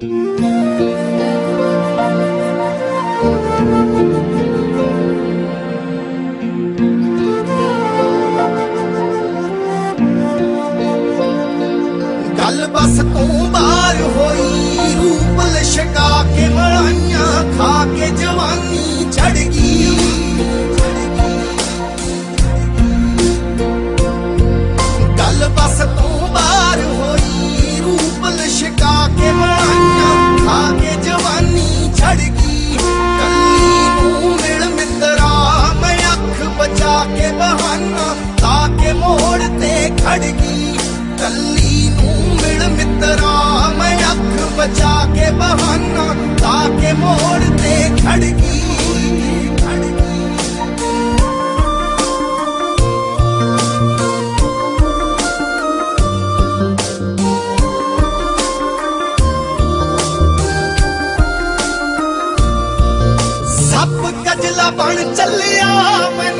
गल बसि तूं बार हुई रूपल शा के मलाई खा के जवानी चढ़ी ਲਾ ਕੇ ਮੋੜ ਤੇ ਖੜ ਗਈ ਸੱਪ ਗਜਲਾ ਬਣ ਚੱਲਿਆ ਮੈਂ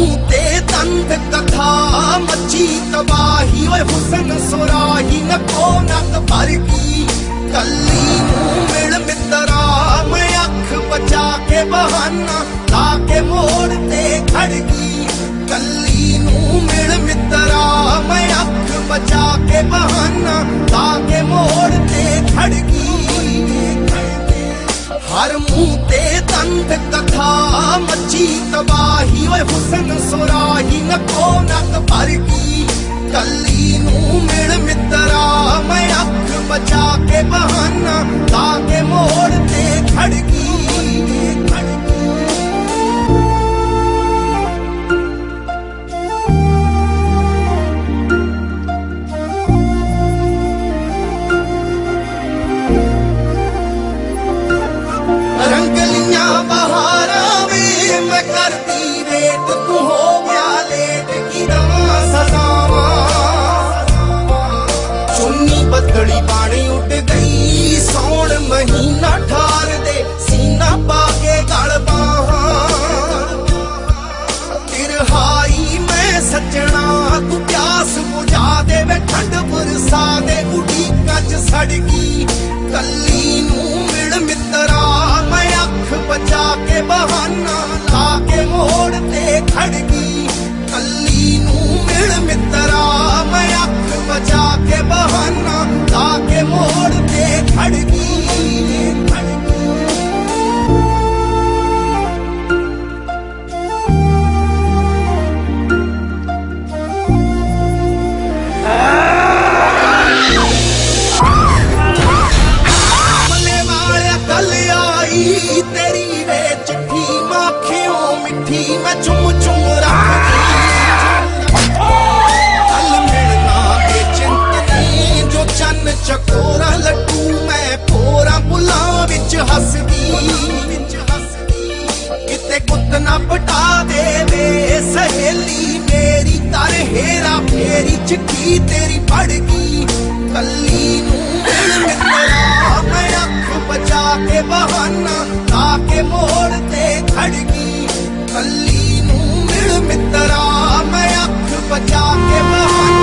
ਹਰ ਮੂੰਹ ਤੇ ਦੰਦ ਕਥਾ ਮੱਚੀ ਤਬਾਹੀ, ਓਏ ਹੁਸਨ ਸੁਰਾਹੀ ਨਕੋ ਨਕ ਭਰ ਗਈ ਕੱਲੀ ਨੂੰ ਮਿਲ ਮਿੱਤਰਾ, ਮੈਂ ਅੱਖ ਬਚਾ ਕੇ ਬਹਾਨਾ ਲਾ ਕੇ ਮੋੜ ਤੇ ਖੜ ਗਈ ਕੱਲੀ ਨੂੰ ਮਿਲ ਮਿੱਤਰਾ, ਮੈਂ ਅੱਖ ਬਚਾ ਕੇ ਬਹਾਨਾ ਲਾ ਕੇ ਮੋੜ ਤੇ ਖੜ ਗਈ ਹਰ ਮੂੰਹ ਤੇ ਦੰਦ ਕਥਾ ਮੱਚੀ ਤਬਾਹੀ ਓਏ ਹੁਸਨ ਸੁਰਾਹੀ ਨਕੋ ਨਕ ਭਰ ਗਈ ਕੱਲੀ ਨੂੰ ਮਿਲ ਮਿੱਤਰਾ, ਮੈਂ ਅੱਖ ਬਚਾ ਕੇ ਬਹਾਨਾ ਲਾ ਕੇ ਮੋੜ ਤੇ ਖੜ ਗਈ Pode que ਆਈ ਤੇਰੀ ਵੇ ਚਿੱਠੀ ਮਾਖਿਓ ਮਿੱਠੀ, ਮੈਂ ਚੁੰਮ ਚੁੰਮ ਰੱਖਦੀ। ਕੱਲ ਮਿਲਣਾ ਦੇ ਜੋ ਚੰਨ ਚਕੋਰਾ ਲੱਡੂ ਮੈਂ ਭੋਰਾ ਬੁੱਲਾਂ ਵਿੱਚ ਹੱਸਦੀ। ਵਿੱਚ ਹੱਸਦੀ ਕਿਤੇ ਗੁੱਤ ਨਾ ਪਟਾ ਦੇਵੇ ਸਹੇਲੀ ਮੇਰੀ, ਤਰ ਹੇਰਾ ਫੇਰੀ, ਚਿੱਠੀ ਤੇਰੀ ਪੜ ਗਈ ਕੱਲੀ ਨੂੰ ਕੇ ਬਹਾਨਾ ਲਾ ਕੇ ਮੋੜ ਤੇ ਖੜ ਗਈ। ਕੱਲੀ ਨੂੰ ਮਿਲ ਮਿੱਤਰਾ, ਮੈਂ ਅੱਖ ਬਚਾ ਕੇ ਬਹਾਨਾ